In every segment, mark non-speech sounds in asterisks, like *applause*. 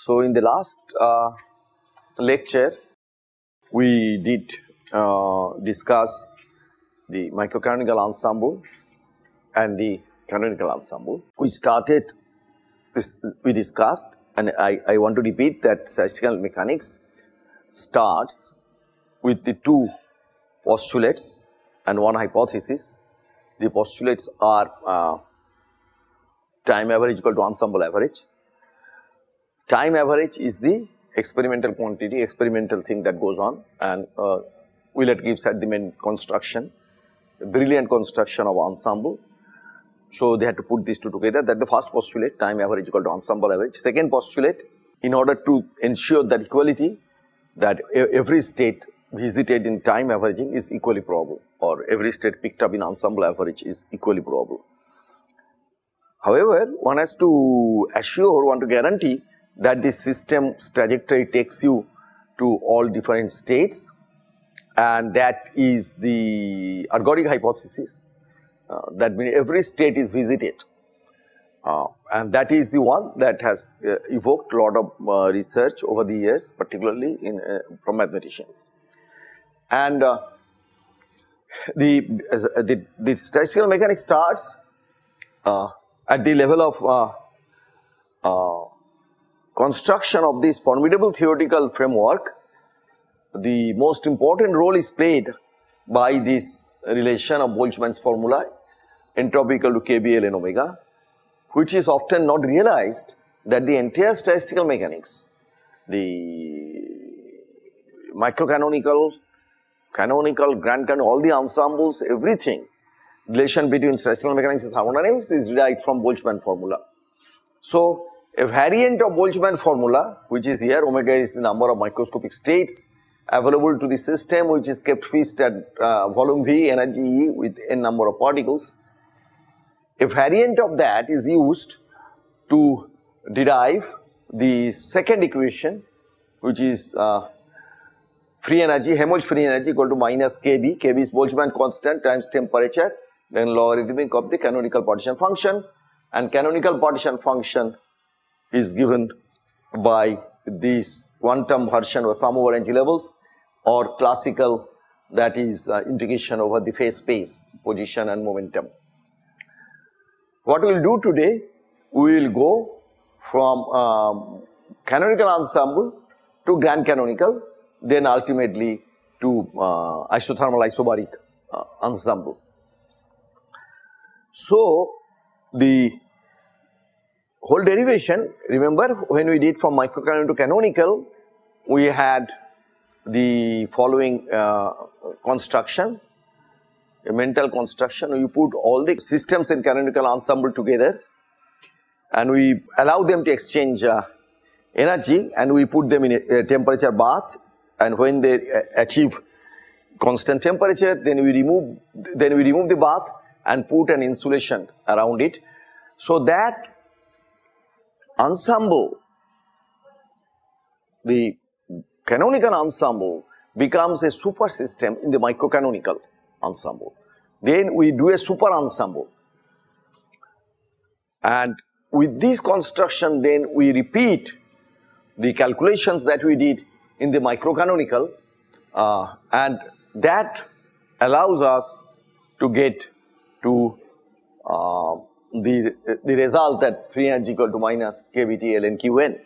So, in the last uh, lecture, we did uh, discuss the microcanonical ensemble and the canonical ensemble. We started, we discussed and I, I want to repeat that statistical mechanics starts with the two postulates and one hypothesis. The postulates are uh, time average equal to ensemble average. Time average is the experimental quantity, experimental thing that goes on and uh, Willard Gibbs had the main construction, brilliant construction of ensemble. So, they had to put these two together that the first postulate time average equal to ensemble average. Second postulate in order to ensure that equality that every state visited in time averaging is equally probable or every state picked up in ensemble average is equally probable. However, one has to assure, one to guarantee that this system's trajectory takes you to all different states and that is the ergodic hypothesis uh, that means every state is visited uh, and that is the one that has uh, evoked a lot of uh, research over the years particularly in uh, from mathematicians. And uh, the, the, the statistical mechanics starts at the level of construction of this formidable theoretical framework, the most important role is played by this relation of Boltzmann's formula entropy equal to KB ln omega, which is often not realized that the entire statistical mechanics, the microcanonical, canonical, grand canonical, all the ensembles, everything, relation between statistical mechanics and thermodynamics is derived from Boltzmann formula. So, a variant of Boltzmann formula which is here omega is the number of microscopic states available to the system which is kept fixed at uh, volume V energy E with n number of particles. A variant of that is used to derive the second equation which is uh, free energy, Helmholtz free energy equal to minus Kb, Kb is Boltzmann constant times temperature then logarithmic of the canonical partition function and canonical partition function is given by this quantum version or sum over energy levels or classical that is uh, integration over the phase space position and momentum. What we will do today, we will go from um, canonical ensemble to grand canonical then ultimately to uh, isothermal isobaric uh, ensemble. So, the whole derivation remember when we did from microcanonical to canonical we had the following uh, construction a mental construction. We put all the systems in canonical ensemble together and we allow them to exchange uh, energy and we put them in a, a temperature bath and when they uh, achieve constant temperature then we remove then we remove the bath and put an insulation around it. So that ensemble, the canonical ensemble becomes a super system in the microcanonical ensemble. Then we do a super ensemble and with this construction then we repeat the calculations that we did in the microcanonical uh, and that allows us to get to uh, the, the result that free energy equal to minus KBT ln Qn.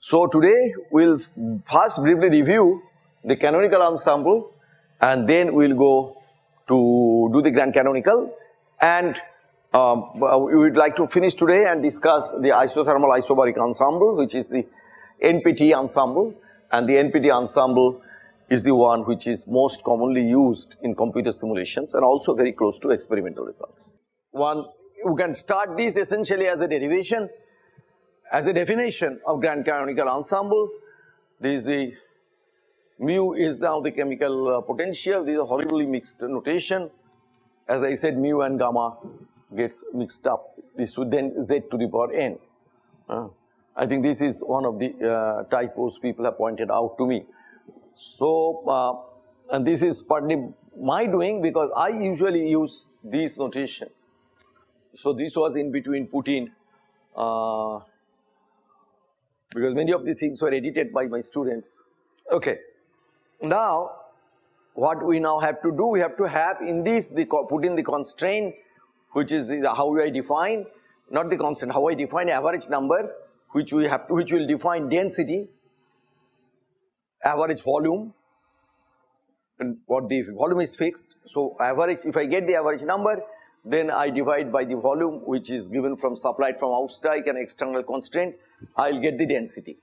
So today we will first briefly review the canonical ensemble and then we will go to do the grand canonical. And um, we would like to finish today and discuss the isothermal isobaric ensemble which is the NPT ensemble. And the NPT ensemble is the one which is most commonly used in computer simulations and also very close to experimental results one you can start this essentially as a derivation as a definition of grand canonical ensemble. This is the mu is now the chemical uh, potential, this is a horribly mixed notation. As I said mu and gamma gets mixed up, this would then z to the power n. Uh, I think this is one of the uh, typos people have pointed out to me. So, uh, and this is partly my doing because I usually use this notation so this was in between Putin uh, because many of the things were edited by my students. Okay. Now, what we now have to do, we have to have in this, the put in the constraint, which is the, how I define, not the constant, how I define average number, which we have to, which will define density, average volume, and what the volume is fixed. So average, if I get the average number, then I divide by the volume which is given from supplied from outside and external constraint, I will get the density.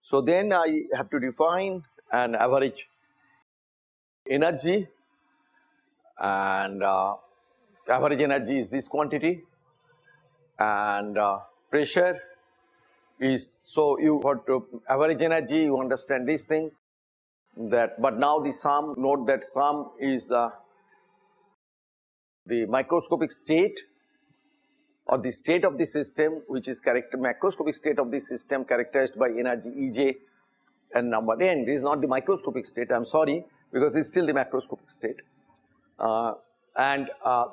So then I have to define an average energy. And uh, average energy is this quantity. And uh, pressure is so you to average energy you understand this thing that but now the sum note that sum is uh, the microscopic state or the state of the system which is character macroscopic state of the system characterized by energy Ej and number n. This is not the microscopic state, I am sorry because it is still the macroscopic state uh, and uh,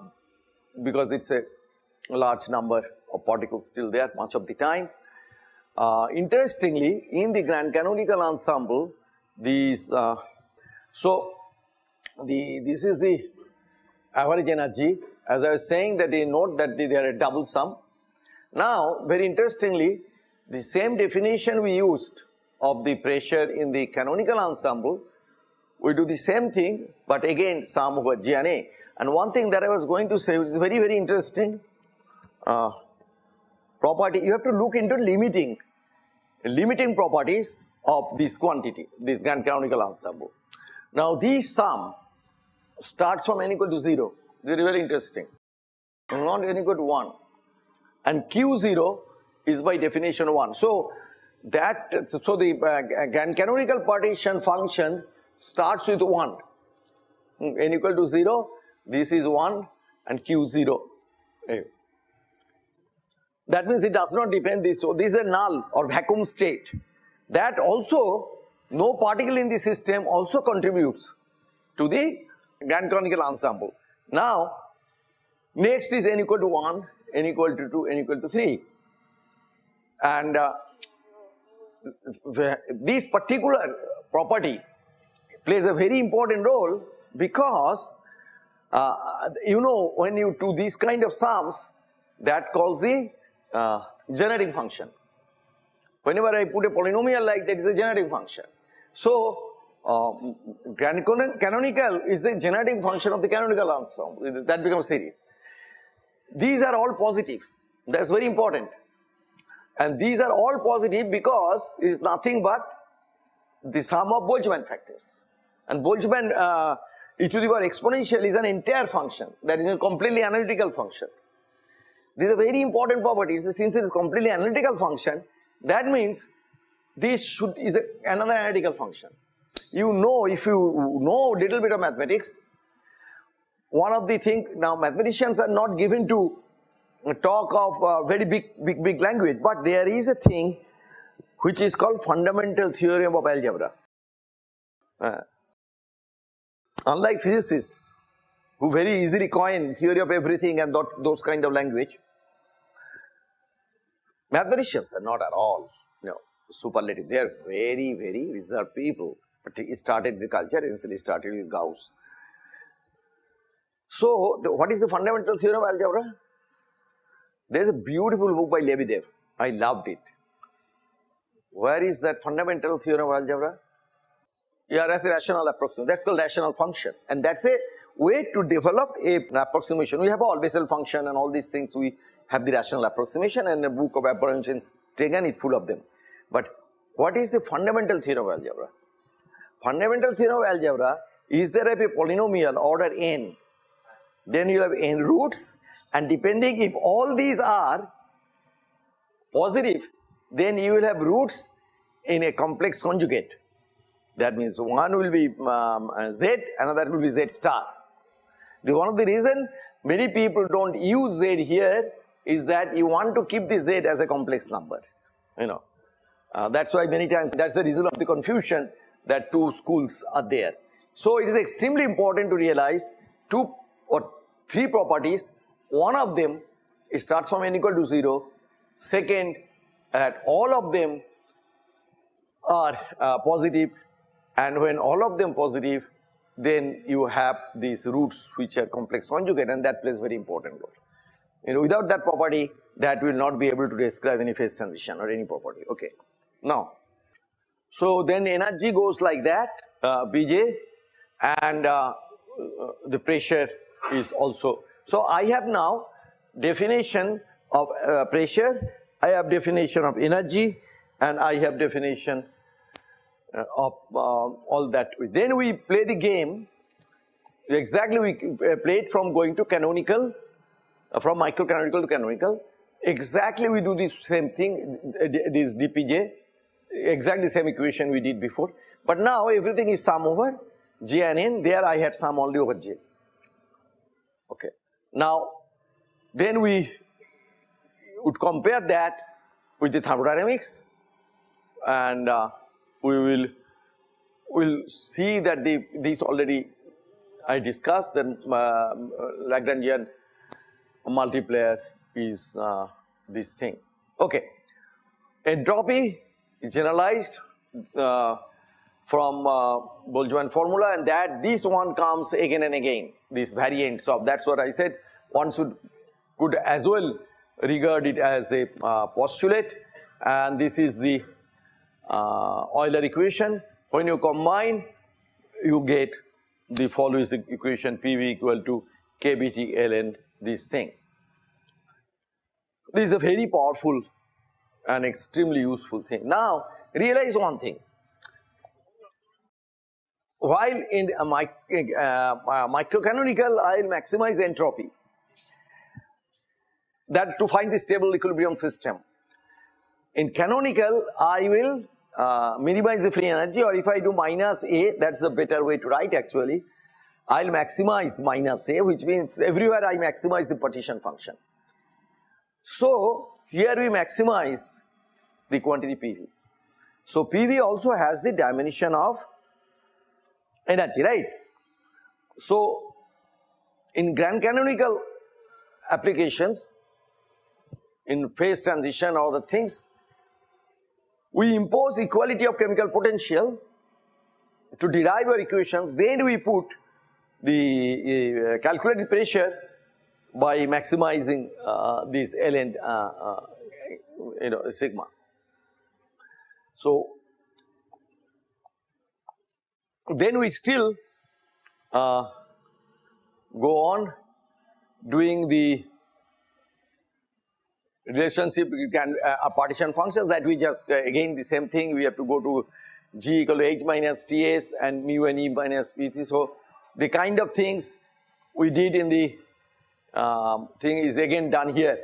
because it is a large number of particles still there much of the time. Uh, interestingly, in the grand canonical ensemble, these, uh, so the, this is the average energy. As I was saying that you note that they are a double sum. Now, very interestingly, the same definition we used of the pressure in the canonical ensemble, we do the same thing, but again sum over G and A. And one thing that I was going to say, which is very, very interesting, uh, property, you have to look into limiting, limiting properties of this quantity, this canonical ensemble. Now, this sum starts from n equal to 0. This is very interesting. Not n equal to 1. And q0 is by definition 1. So, that, so the uh, grand canonical partition function starts with 1. n equal to 0, this is 1 and q0. That means it does not depend this. So, this is a null or vacuum state. That also, no particle in the system also contributes to the grand canonical ensemble. Now, next is n equal to 1, n equal to 2, n equal to 3. And uh, this particular property plays a very important role because uh, you know when you do these kind of sums that calls the uh, generating function. Whenever I put a polynomial like that is a generating function. So canonical is the generating function of the canonical ensemble that becomes series. These are all positive. That's very important. And these are all positive because it is nothing but the sum of Boltzmann factors. And Boltzmann uh, e to the power exponential is an entire function. That is a completely analytical function. This is a very important property since it is completely analytical function that means this should is a, another analytical function you know if you know a little bit of mathematics, one of the thing now mathematicians are not given to talk of very big, big, big language, but there is a thing which is called fundamental theorem of algebra. Uh, unlike physicists who very easily coin theory of everything and that, those kind of language, mathematicians are not at all, you know, superlative. They are very, very reserved people. But he started the culture, initially started with Gauss. So, the, what is the fundamental theorem of algebra? There is a beautiful book by Lebedev. I loved it. Where is that fundamental theorem of algebra? Yeah, that's the rational approximation. That's called rational function. And that's a way to develop a, an approximation. We have all Bessel function and all these things. We have the rational approximation and the book of approximations taken it full of them. But what is the fundamental theorem of algebra? Fundamental theorem of algebra is there a polynomial order n? Then you have n roots and depending if all these are positive then you will have roots in a complex conjugate. That means one will be um, z another will be z star. The one of the reason many people don't use z here is that you want to keep the z as a complex number you know. Uh, that's why many times that's the reason of the confusion that two schools are there. So it is extremely important to realize two or three properties. One of them it starts from n equal to 0. Second, that all of them are uh, positive and when all of them positive then you have these roots which are complex conjugate and that plays very important role. You know, without that property that will not be able to describe any phase transition or any property, okay. Now, so then energy goes like that, uh, Pj and uh, the pressure is also. So I have now definition of uh, pressure, I have definition of energy and I have definition uh, of uh, all that. Then we play the game, exactly we uh, play it from going to canonical, from microcanonical to canonical. Exactly we do the same thing, this dpj, exactly same equation we did before. But now everything is sum over j and n, there I had sum only over j. Okay. Now, then we would compare that with the thermodynamics and uh, we will will see that the these already I discussed that uh, Lagrangian multiplier is uh, this thing. Okay, entropy generalized uh, from uh, Boltzmann formula and that this one comes again and again these variants of that's what I said one should could as well regard it as a uh, postulate and this is the uh, Euler equation. When you combine, you get the following equation PV equal to KBT ln this thing. This is a very powerful and extremely useful thing. Now, realize one thing. While in a uh, uh, microcanonical, I will maximize entropy that to find the stable equilibrium system. In canonical, I will uh, minimize the free energy or if I do minus A, that's the better way to write actually. I'll maximize minus A which means everywhere I maximize the partition function. So, here we maximize the quantity PV. So, PV also has the dimension of energy, right? So, in grand canonical applications, in phase transition or the things, we impose equality of chemical potential to derive our equations, then we put the uh, calculated pressure by maximizing uh, this ln uh, uh, you know sigma. So then we still uh, go on doing the relationship you can uh, partition functions that we just uh, again the same thing we have to go to g equal to h minus ts and mu and e minus pt so the kind of things we did in the um, thing is again done here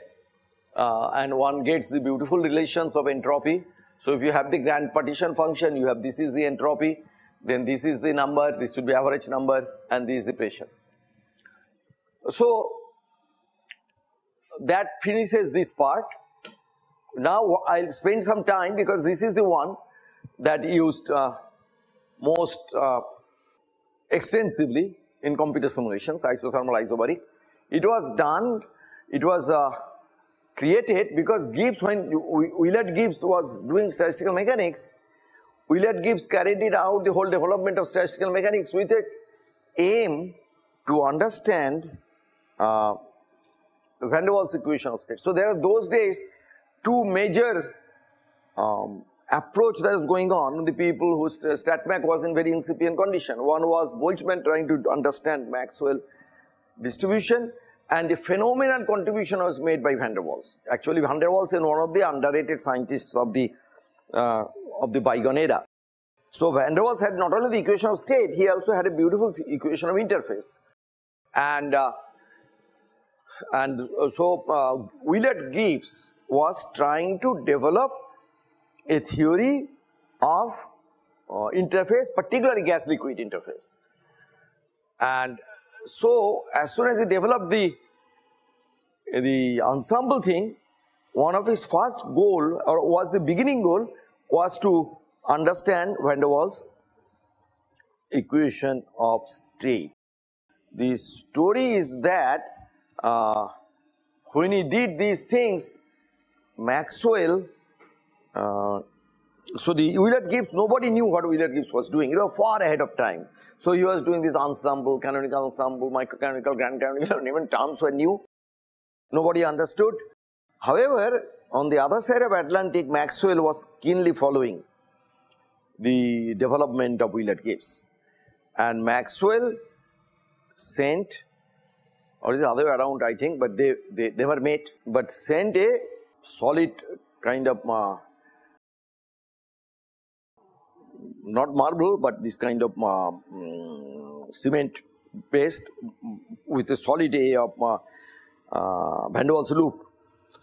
uh, and one gets the beautiful relations of entropy so if you have the grand partition function you have this is the entropy then this is the number this should be average number and this is the pressure so that finishes this part. Now I'll spend some time because this is the one that used uh, most uh, extensively in computer simulations, isothermal isobaric. It was done, it was uh, created because Gibbs, when Willard Gibbs was doing statistical mechanics, Willard Gibbs carried it out the whole development of statistical mechanics with a aim to understand uh, van der Waals equation of state. So there are those days two major um, approach that was going on the people whose StatMech was in very incipient condition. One was Boltzmann trying to understand Maxwell distribution and the phenomenal contribution was made by van der Waals. Actually van der Waals is one of the underrated scientists of the uh, of the bygone era. So van der Waals had not only the equation of state, he also had a beautiful equation of interface. And uh, and uh, so uh, Willard Gibbs was trying to develop a theory of uh, interface, particularly gas liquid interface. And so as soon as he developed the, the ensemble thing, one of his first goal or was the beginning goal was to understand van der Waals equation of state. The story is that uh, when he did these things, Maxwell uh, so the Willard Gibbs, nobody knew what Willard Gibbs was doing. He was far ahead of time. So he was doing this ensemble, canonical ensemble, microcanonical, grand canonical, *laughs* even terms were new. Nobody understood. However, on the other side of Atlantic, Maxwell was keenly following the development of Willard Gibbs. And Maxwell sent, or the other way around I think, but they, they never met, but sent a solid kind of uh, not marble but this kind of uh, um, cement paste with a solid A of uh, uh, Van der Waals loop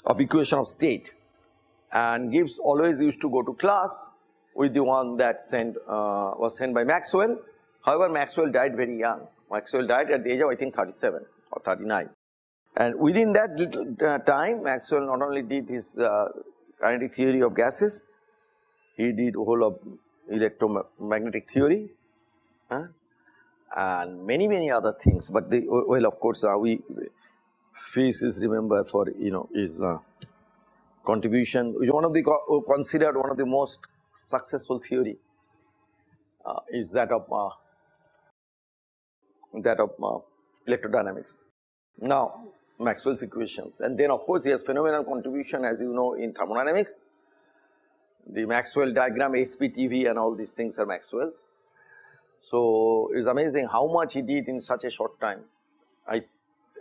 of equation of state and Gibbs always used to go to class with the one that sent uh, was sent by Maxwell. However, Maxwell died very young. Maxwell died at the age of I think 37 or 39. And within that little uh, time, Maxwell not only did his uh, kinetic theory of gases, he did a whole of electromagnetic theory uh, and many many other things. But the well of course uh, we Fish remember for you know his uh, contribution one of the considered one of the most successful theory uh, is that of uh, that of uh, electrodynamics. Now Maxwell's equations and then of course he has phenomenal contribution as you know in thermodynamics the Maxwell diagram, SPTV and all these things are Maxwell's. So, it's amazing how much he did in such a short time. I,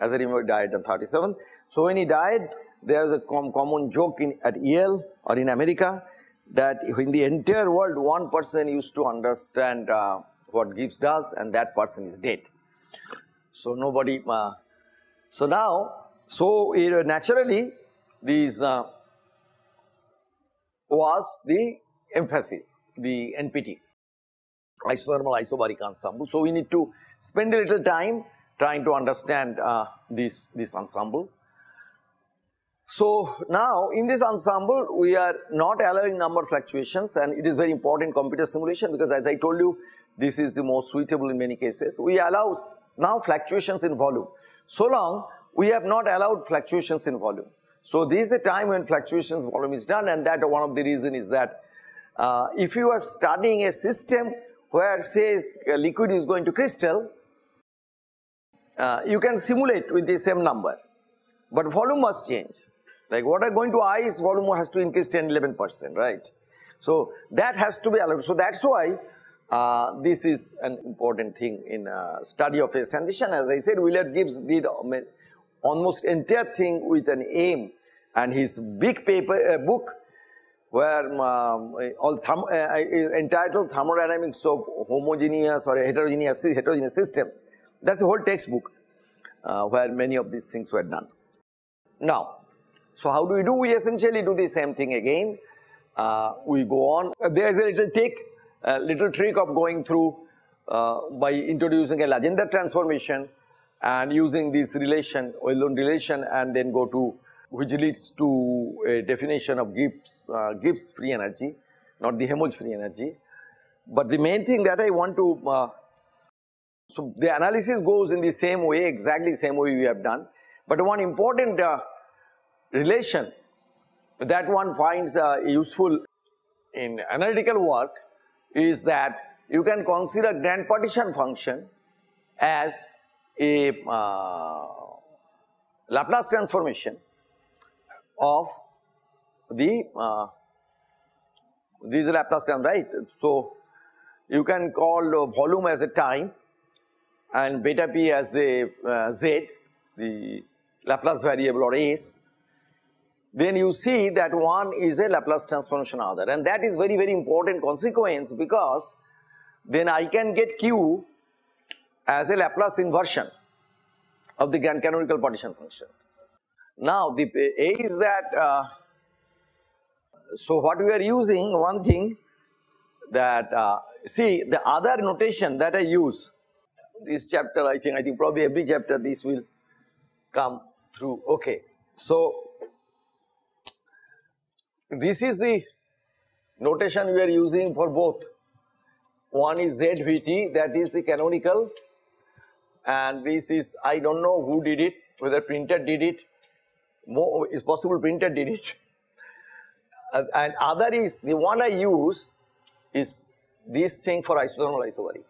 as I remember, died on 37. So, when he died, there is a com common joke in at Yale or in America that in the entire world, one person used to understand uh, what Gibbs does and that person is dead. So, nobody, uh, so now, so uh, naturally, these uh, was the emphasis, the NPT, isothermal isobaric ensemble. So, we need to spend a little time trying to understand uh, this, this ensemble. So, now in this ensemble we are not allowing number fluctuations and it is very important computer simulation because as I told you this is the most suitable in many cases. We allow now fluctuations in volume. So long we have not allowed fluctuations in volume. So this is the time when fluctuations volume is done and that one of the reason is that uh, if you are studying a system where say liquid is going to crystal, uh, you can simulate with the same number, but volume must change. Like water going to ice, volume has to increase 10, 11 percent, right? So that has to be allowed. So that's why uh, this is an important thing in uh, study of phase transition. As I said, Willard Gibbs did almost entire thing with an aim. And his big paper uh, book where um, all uh, uh, entitled thermodynamics of homogeneous or heterogeneous heterogeneous systems. That's the whole textbook uh, where many of these things were done. Now so how do we do? We essentially do the same thing again. Uh, we go on. There is a little trick a little trick of going through uh, by introducing a Legendre transformation and using this relation, well-known relation and then go to which leads to a definition of Gibbs, uh, Gibbs free energy, not the Helmholtz free energy. But the main thing that I want to, uh, so the analysis goes in the same way, exactly same way we have done. But one important uh, relation that one finds uh, useful in analytical work is that you can consider grand partition function as a uh, Laplace transformation of the uh, this is Laplace term right. So, you can call volume as a time and beta p as the uh, z the Laplace variable or s then you see that one is a Laplace transformation other and that is very very important consequence because then I can get q as a Laplace inversion of the grand canonical partition function. Now, the A is that, uh, so what we are using one thing that, uh, see the other notation that I use, this chapter I think, I think probably every chapter this will come through, okay. So, this is the notation we are using for both. One is ZVT that is the canonical and this is I don't know who did it whether printer did it it's possible printer did it and other is the one I use is this thing for isothermal isobaric,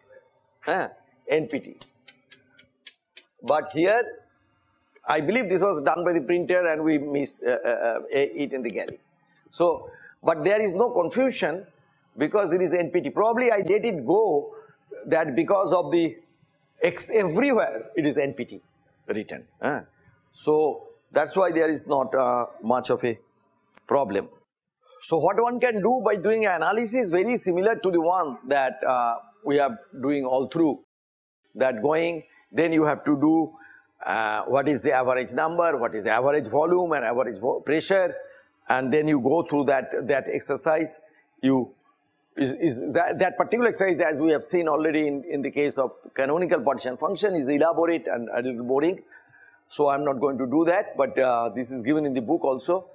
uh, NPT. But here, I believe this was done by the printer and we missed uh, uh, uh it in the galley. So, but there is no confusion because it is NPT. Probably I let it go that because of the X everywhere it is NPT written. So, that is why there is not uh, much of a problem. So, what one can do by doing analysis very similar to the one that uh, we are doing all through that going then you have to do uh, what is the average number, what is the average volume and average pressure and then you go through that, that exercise. You is, is that, that particular exercise as we have seen already in, in the case of canonical partition function is elaborate and a little boring. So, I am not going to do that, but uh, this is given in the book also.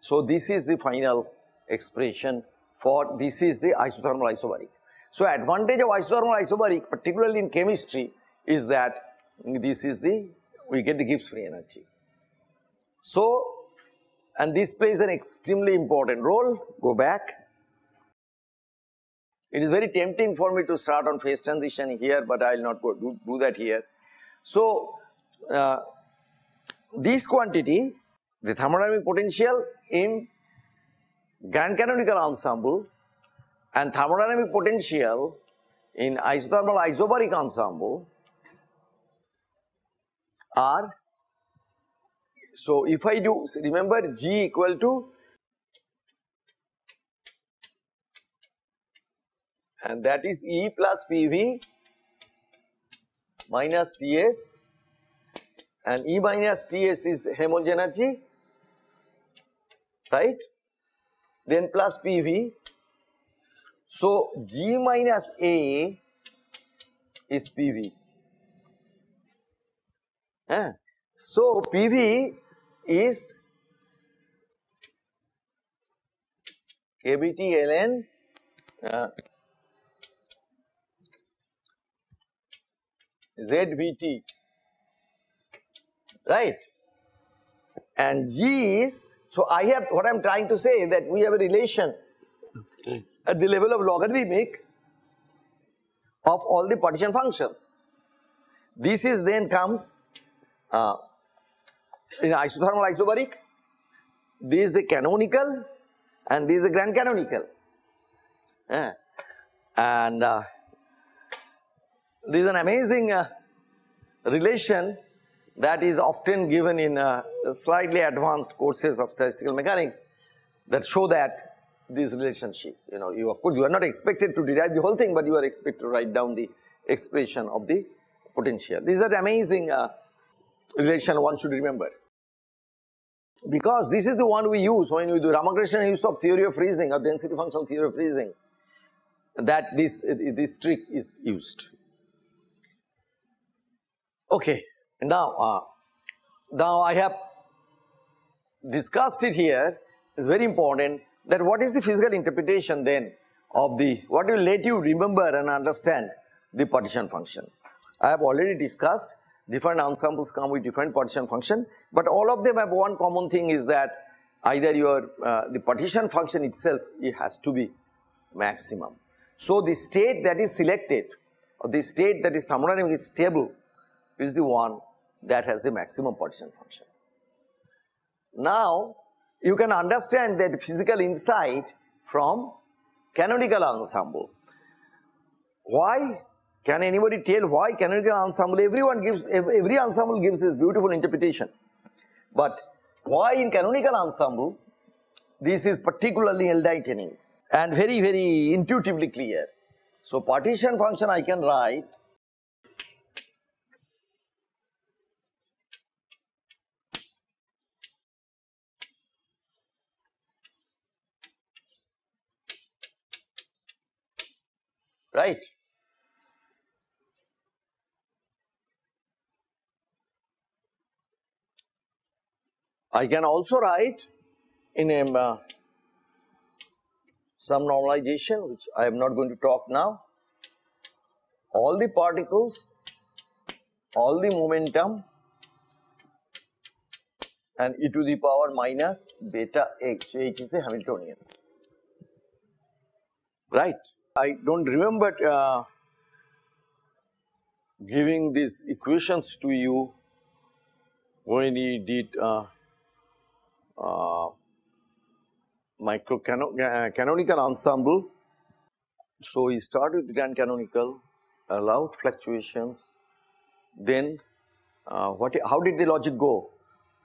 So, this is the final expression for this is the isothermal isobaric. So, advantage of isothermal isobaric particularly in chemistry is that this is the we get the Gibbs free energy. So, and this plays an extremely important role go back. It is very tempting for me to start on phase transition here, but I will not go do, do that here. So, uh, this quantity the thermodynamic potential in grand canonical ensemble and thermodynamic potential in isothermal isobaric ensemble are so if I do remember G equal to and that is E plus PV minus TS and E minus TS is energy right then plus PV. So, G minus A is PV. Eh? So, PV is KBT ln uh, ZVT right and G is so I have what I am trying to say that we have a relation at the level of logarithmic of all the partition functions. This is then comes uh, in isothermal isobaric, this is the canonical and this is the grand canonical. Yeah. And uh, this is an amazing uh, relation that is often given in uh, slightly advanced courses of statistical mechanics that show that this relationship. You know, you of course you are not expected to derive the whole thing, but you are expected to write down the expression of the potential. This is an amazing uh, relation one should remember. Because this is the one we use when we do Ramakrishnan-Yussouff theory of freezing or density functional theory of freezing that this, this trick is used. Okay. Now, uh, now I have discussed it here, it's very important that what is the physical interpretation then of the, what will let you remember and understand the partition function. I have already discussed different ensembles come with different partition function, but all of them have one common thing is that either your, uh, the partition function itself, it has to be maximum. So the state that is selected, or the state that is thermodynamically stable is the one that has the maximum partition function. Now, you can understand that physical insight from canonical ensemble. Why? Can anybody tell why canonical ensemble? Everyone gives, every ensemble gives this beautiful interpretation. But why in canonical ensemble, this is particularly enlightening and very, very intuitively clear. So partition function I can write right. I can also write in a uh, some normalization which I am not going to talk now. All the particles, all the momentum and e to the power minus beta h, h is the Hamiltonian, right. I do not remember uh, giving these equations to you when we did uh, uh, micro uh, canonical ensemble. So, we start with grand canonical, allowed fluctuations, then uh, what how did the logic go?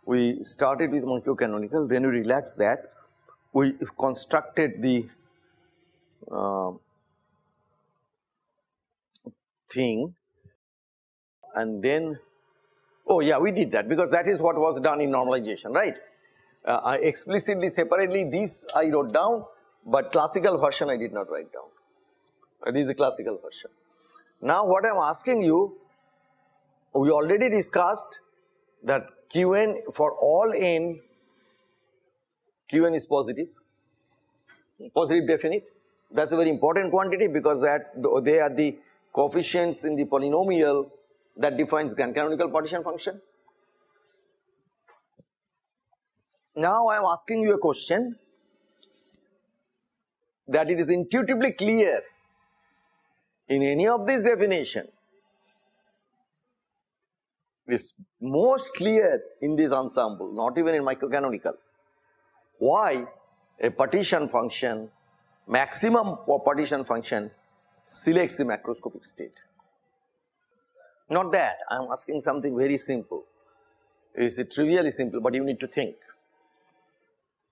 We started with micro canonical, then we relaxed that, we constructed the uh, thing and then oh yeah we did that because that is what was done in normalization right. Uh, I explicitly separately this I wrote down but classical version I did not write down. Uh, this is classical version. Now what I am asking you we already discussed that Qn for all n Qn is positive, positive definite that is a very important quantity because that is the, they are the coefficients in the polynomial that defines grand canonical partition function. Now I am asking you a question that it is intuitively clear in any of these definition it is most clear in this ensemble not even in microcanonical why a partition function maximum partition function selects the macroscopic state. Not that, I am asking something very simple. It is trivially simple, but you need to think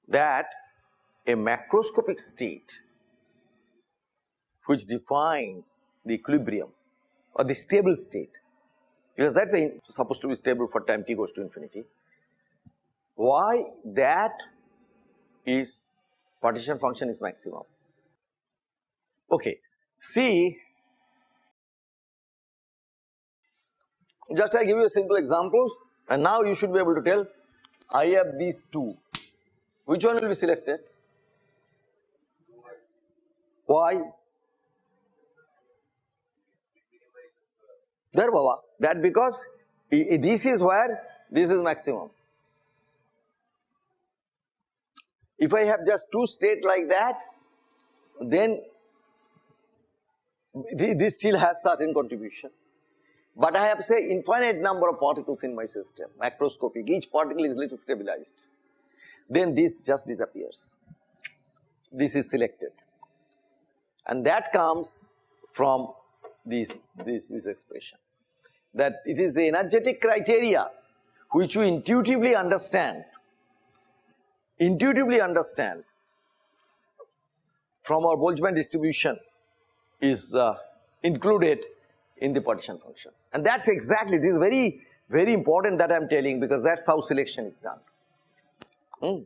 that a macroscopic state which defines the equilibrium or the stable state because that is supposed to be stable for time t goes to infinity. Why that is partition function is maximum. Okay, see just I give you a simple example and now you should be able to tell I have these two, which one will be selected? Why? There Baba, that because this is where this is maximum. If I have just two state like that, then this still has certain contribution. But I have say infinite number of particles in my system, macroscopic, each particle is little stabilized. Then this just disappears. This is selected. And that comes from this, this, this expression. That it is the energetic criteria which we intuitively understand, intuitively understand from our Boltzmann distribution is uh, included in the partition function. And that's exactly, this is very, very important that I'm telling because that's how selection is done. Hmm.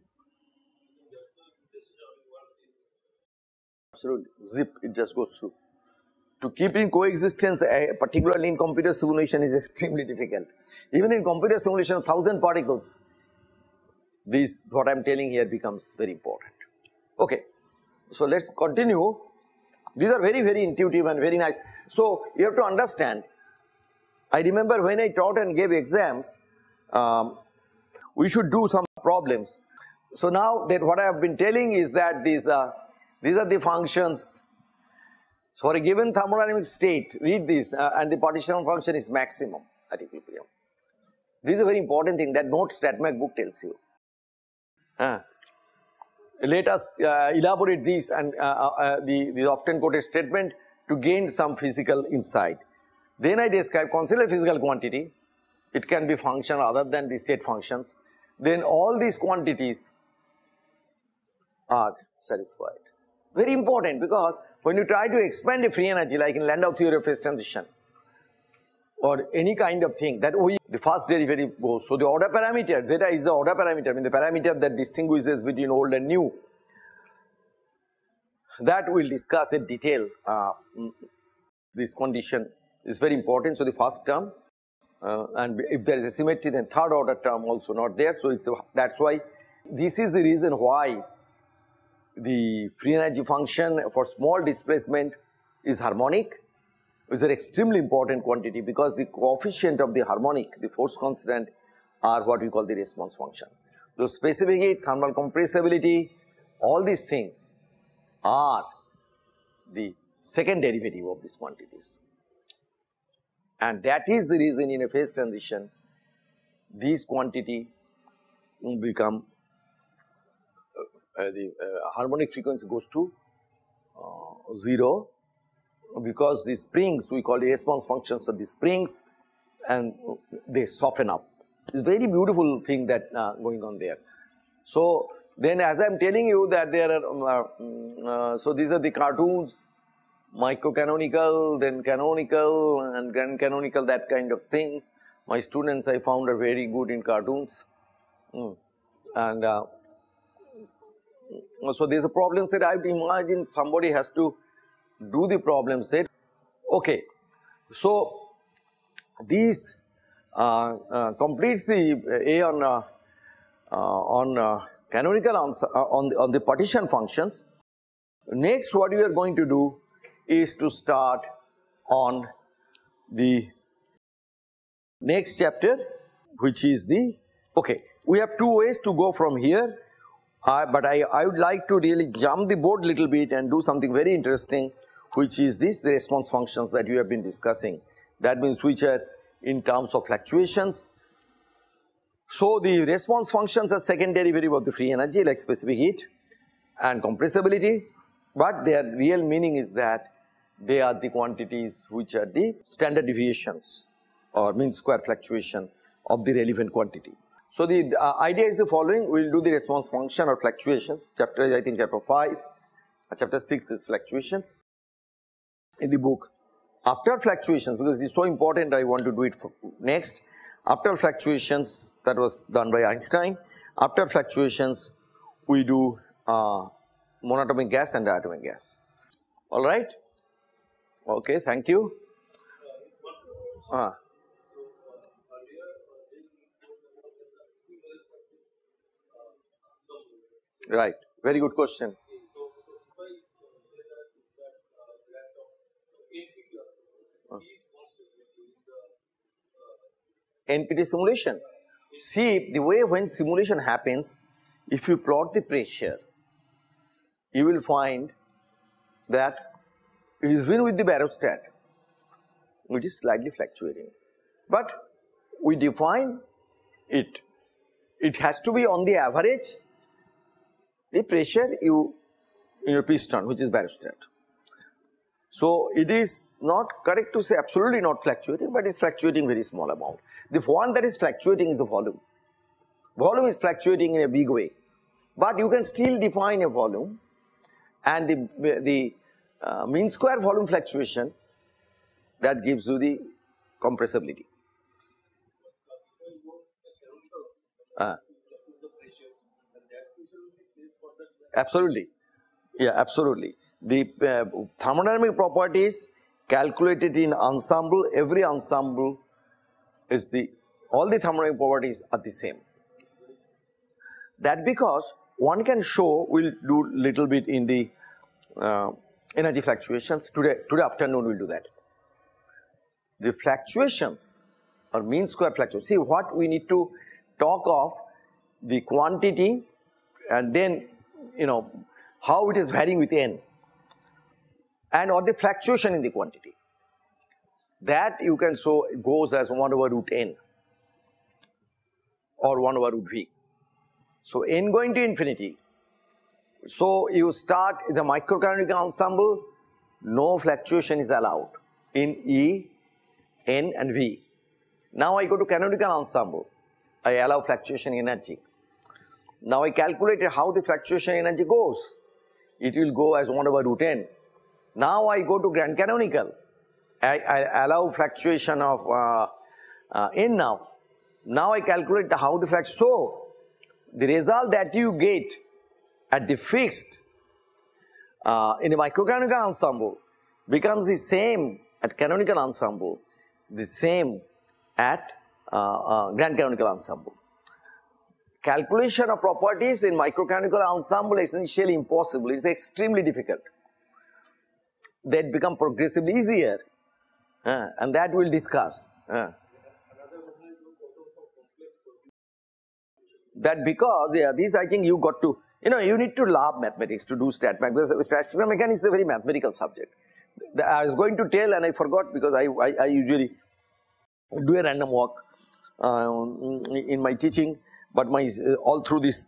Absolutely, zip, it just goes through. To keep in coexistence, uh, particularly in computer simulation is *laughs* extremely difficult. Even in computer simulation, thousand particles, this, what I'm telling here becomes very important. Okay, so let's continue these are very, very intuitive and very nice. So, you have to understand, I remember when I taught and gave exams, um, we should do some problems. So now that what I have been telling is that these, are, these are the functions for a given thermodynamic state, read this uh, and the partition function is maximum at equilibrium. This is a very important thing that notes that my book tells you. Uh, let us uh, elaborate this and uh, uh, uh, the, the often quoted statement to gain some physical insight. Then I describe consider physical quantity, it can be function other than the state functions. Then all these quantities are satisfied. Very important because when you try to expand a free energy like in Landau theory of phase transition or any kind of thing that we the first derivative goes. So the order parameter, zeta is the order parameter, I mean the parameter that distinguishes between old and new. That we will discuss in detail. Uh, this condition is very important. So the first term uh, and if there is a symmetry then third order term also not there. So it's that's why this is the reason why the free energy function for small displacement is harmonic is an extremely important quantity because the coefficient of the harmonic, the force constant are what we call the response function. So, specific heat, thermal compressibility, all these things are the second derivative of these quantities. And that is the reason in a phase transition, these quantity become uh, uh, the uh, harmonic frequency goes to uh, 0 because the springs we call the response functions of the springs and they soften up. It's very beautiful thing that uh, going on there. So, then as I am telling you that there are, um, uh, mm, uh, so these are the cartoons, microcanonical, then canonical and grand canonical that kind of thing. My students I found are very good in cartoons mm. and uh, so there is a problem set I have to imagine somebody has to do the problem set. Okay. So, these uh, uh, completes the A on uh, on canonical answer on the, on the partition functions. Next what we are going to do is to start on the next chapter which is the okay we have two ways to go from here uh, but I, I would like to really jump the board little bit and do something very interesting which is this the response functions that we have been discussing that means which are in terms of fluctuations. So, the response functions are second derivative of the free energy like specific heat and compressibility, but their real meaning is that they are the quantities which are the standard deviations or mean square fluctuation of the relevant quantity. So, the uh, idea is the following, we will do the response function or fluctuations, chapter I think chapter 5, uh, chapter 6 is fluctuations in the book. After fluctuations, because it is so important, I want to do it next. After fluctuations, that was done by Einstein. After fluctuations, we do uh, monatomic gas and diatomic gas. All right? Okay, thank you. Uh. Right, very good question. Uh, NPT simulation. See the way when simulation happens, if you plot the pressure, you will find that even with the barostat, which is slightly fluctuating, but we define it, it has to be on the average the pressure you in your piston which is barostat. So, it is not correct to say absolutely not fluctuating, but it is fluctuating very small amount. The one that is fluctuating is the volume. Volume is fluctuating in a big way, but you can still define a volume and the, the uh, mean square volume fluctuation that gives you the compressibility. Uh, absolutely, yeah, absolutely the uh, thermodynamic properties calculated in ensemble, every ensemble is the, all the thermodynamic properties are the same. That because one can show, we will do little bit in the uh, energy fluctuations, today, today afternoon we will do that. The fluctuations or mean square fluctuations, see what we need to talk of the quantity and then you know how it is varying with n and or the fluctuation in the quantity. That you can so goes as 1 over root n or 1 over root v. So, n going to infinity. So, you start the microcanonical ensemble, no fluctuation is allowed in E, N and V. Now, I go to canonical ensemble, I allow fluctuation energy. Now, I calculated how the fluctuation energy goes. It will go as 1 over root n now I go to Grand Canonical. I, I allow fluctuation of uh, uh, n now. Now I calculate how the fluctuation. So the result that you get at the fixed uh, in a microcanonical ensemble becomes the same at canonical ensemble, the same at uh, uh, grand canonical ensemble. Calculation of properties in microcanonical ensemble is essentially impossible, it's extremely difficult that become progressively easier uh, and that we'll discuss. Uh. that because yeah, this I think you got to you know you need to love mathematics to do stat because statistical mechanics is a very mathematical subject. I was going to tell and I forgot because I I, I usually do a random walk uh, in my teaching, but my all through these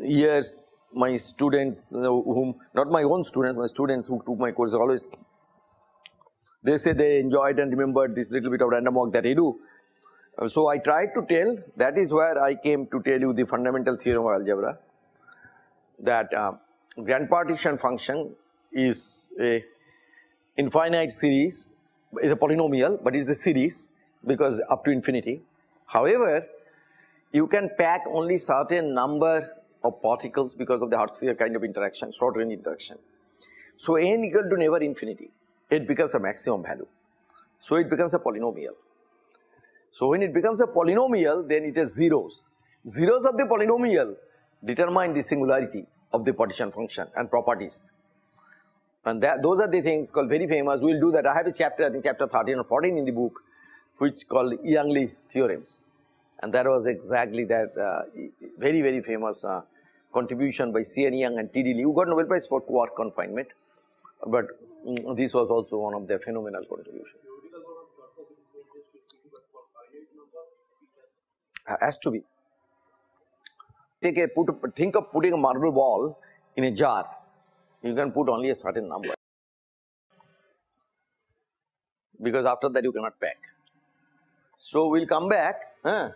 years my students whom not my own students my students who took my course always they say they enjoyed and remembered this little bit of random walk that I do. Uh, so I tried to tell that is where I came to tell you the fundamental theorem of algebra that uh, grand partition function is a infinite series is a polynomial but it is a series because up to infinity. However, you can pack only certain number of particles because of the Hard-sphere kind of interaction, short range interaction. So n equal to never infinity, it becomes a maximum value. So it becomes a polynomial. So when it becomes a polynomial, then it has zeros. Zeros of the polynomial determine the singularity of the partition function and properties. And that, those are the things called very famous. We will do that. I have a chapter, I think chapter 13 or 14 in the book, which called Yang-Lee theorems. And that was exactly that uh, very, very famous uh, contribution by C.N. Yang and T.D. Lee, who got Nobel Prize for quark confinement, but mm, this was also one of their phenomenal contributions. Has to be. Take a put think of putting a marble ball in a jar. You can put only a certain number because after that you cannot pack. So we'll come back. Huh?